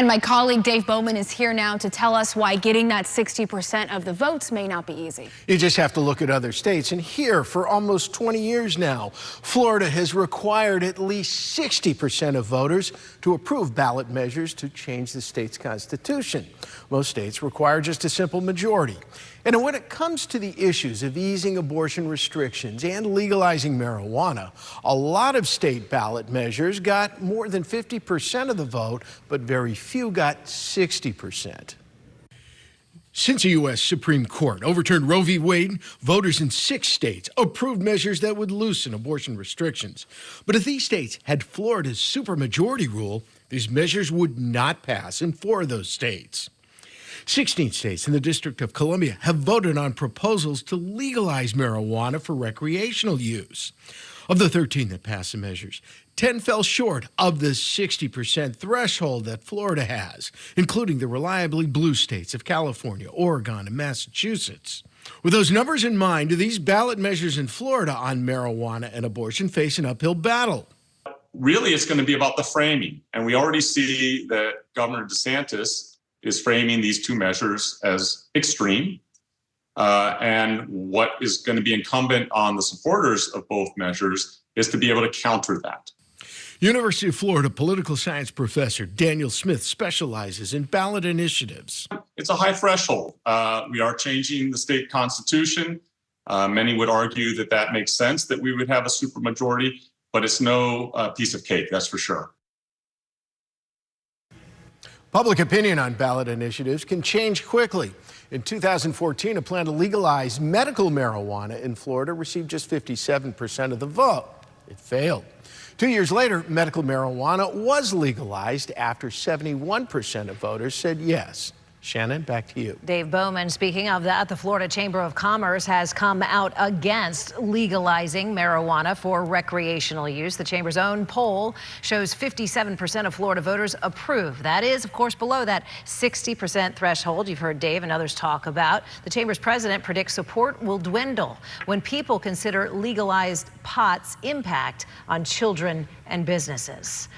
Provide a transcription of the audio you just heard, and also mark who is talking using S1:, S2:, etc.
S1: And my colleague Dave Bowman is here now to tell us why getting that 60% of the votes may not be easy.
S2: You just have to look at other states. And here, for almost 20 years now, Florida has required at least 60% of voters to approve ballot measures to change the state's constitution. Most states require just a simple majority. And when it comes to the issues of easing abortion restrictions and legalizing marijuana, a lot of state ballot measures got more than 50% of the vote, but very few got 60%. Since the U.S. Supreme Court overturned Roe v. Wade, voters in six states approved measures that would loosen abortion restrictions. But if these states had Florida's supermajority rule, these measures would not pass in four of those states. 16 states and the District of Columbia have voted on proposals to legalize marijuana for recreational use. Of the 13 that passed the measures, 10 fell short of the 60% threshold that Florida has, including the reliably blue states of California, Oregon, and Massachusetts. With those numbers in mind, do these ballot measures in Florida on marijuana and abortion face an uphill battle?
S3: Really, it's going to be about the framing. And we already see that Governor DeSantis is framing these two measures as extreme. Uh, and what is going to be incumbent on the supporters of both measures is to be able to counter that.
S2: University of Florida political science professor Daniel Smith specializes in ballot initiatives.
S3: It's a high threshold. Uh, we are changing the state constitution. Uh, many would argue that that makes sense that we would have a supermajority, but it's no uh, piece of cake, that's for sure.
S2: Public opinion on ballot initiatives can change quickly. In 2014, a plan to legalize medical marijuana in Florida received just 57% of the vote. It failed. Two years later, medical marijuana was legalized after 71% of voters said yes. Shannon, back to you.
S4: Dave Bowman, speaking of that, the Florida Chamber of Commerce has come out against legalizing marijuana for recreational use. The Chamber's own poll shows 57% of Florida voters approve. That is, of course, below that 60% threshold you've heard Dave and others talk about. The Chamber's president predicts support will dwindle when people consider legalized pot's impact on children and businesses.